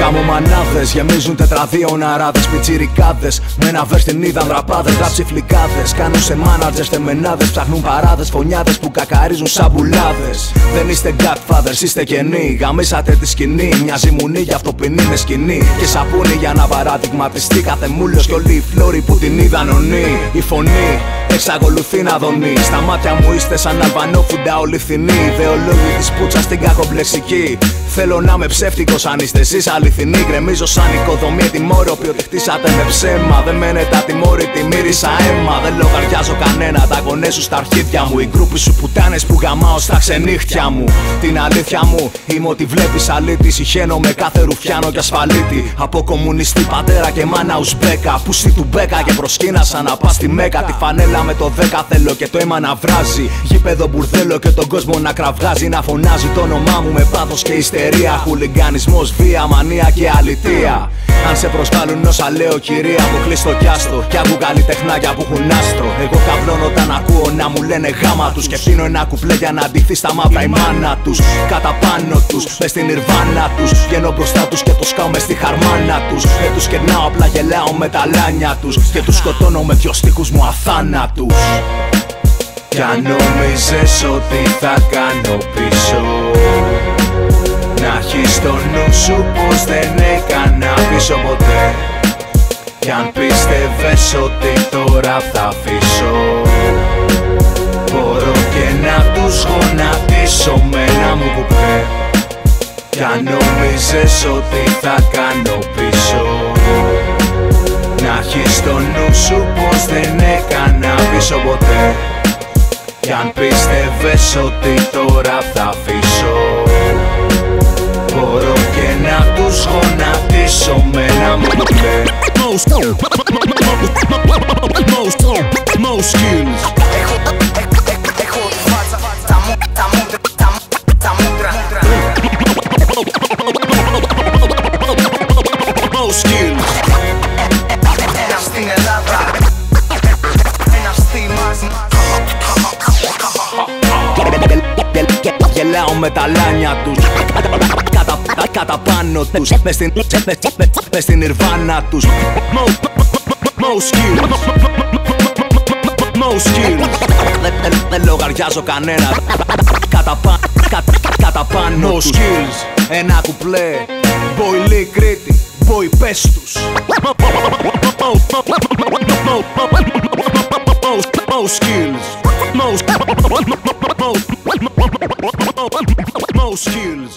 Γαμομανάδε γεμίζουν τετραδίων αράδε. Πιτσιρικάδες με ένα βέρ στην είδαν δραπάδε. Ραψιφλικάδε κάνουν σε μάνατζες θεμενάδε. Ψάχνουν παράδες φωνιάδες που κακαρίζουν σαν μπουλάδε. Δεν είστε godfathers, είστε κενοί. Γαμίσατε τη σκηνή. Μια ζημουνή για αυτοπινή με σκηνή. Και σαπούνι για να παραδειγματιστεί κάθε μούλιος κι όλοι οι φλόροι που την είδαν ονεί. Η φωνή εξακολουθεί να δονεί. Στα μάτια μου είστε σαν αλβανόφουντα ολυθινοί. Ιδεολόγοι της πούτσας στην κακομπλεξική. Θέλω να είμαι ψεύτικος αν είστε εσείς αληθινοί. Γκρεμίζω σαν οικοδομή ετοιμόρο που χτίσατε με ψέμα. Δεν μένετε ατιμόρυτοι, μύρισα αίμα. Δεν λογαριάζω κανένα, τα γονές στα αρχίδια μου. Οι γκρούποι σου πουτάνες που γαμάω στα ξενύχτια μου. Την αλήθεια μου είμαι ότι βλέπεις αλήτη. Συχαίνω με κάθε ρουφιάνο και ασφαλίτη. Από κομμουνιστή πατέρα και μάνα ουσμπέκα. Πούστη του μπέκα και προσκύνασα να πας στη μέκα. Τη φανέλα με το δέκα θέλω και το αίμα να βράζει. Γήπεδο μπουρδέλο και τον κόσμο να κραυγάζει. Να φωνάζει το όνομά μου με πάθος και ιστερία. Χουλιγκανισμός, βία, μανία και αλητία. Αν σε προσβάλλουν όσα λέω κυρία μου κλείστο κι άστο. Κι άκου καλλιτεχνάκια που έχουν άστρο. Εγώ καβλώνω όταν ακούω να μου λένε γάμα τους. Και φτύνω ένα κουπλέ για να αντιθεί στα μαύρα η μάνα τους. Κατά πάνω τους, μες στην ιρβάνα τους. Βγαίνω μπροστά τους και το σκάω μες στη χαρμάνα τους. Δεν τους κερνάω απλά γελάω με τα λάνια τους. Και τους σκοτώνω με δυο στίχους μου αθάνατους. Κι αν νόμιζες ότι θα κάνω πίσω να έχει στο νου σου πως δεν έκανα πίσω ποτέ. Κι αν πίστευες ότι τώρα θα αφήσω Μπορώ και να τους γονατίσω με ένα μου κουπέ. Κι αν νόμιζες ότι θα κάνω πίσω Να έχει στο νου σου πως δεν έκανα πίσω ποτέ. Κι αν πίστευες ότι τώρα θα αφήσω Most, most, most skills. Έχω, έχω τη φάτσα, τα μου, τα μούτρα, τα μου, τα μούτρα Most skills. Ένα στην Ελλάδα Ένα στη μας Γελάω με τα λάνια τους Κατά, κατά πάνω τους Μες στην, μες, μες, μες στην ιρβάνα τους Most skills. Most skills. Δεν δεν- δεν λογαριάζω κανένα Κατά, πα- κατά, κατά πάνω τους skills. Ένα κουπλέ Boy Lee Κρήτη Boy πες τους Most skills. Most, most, most skills.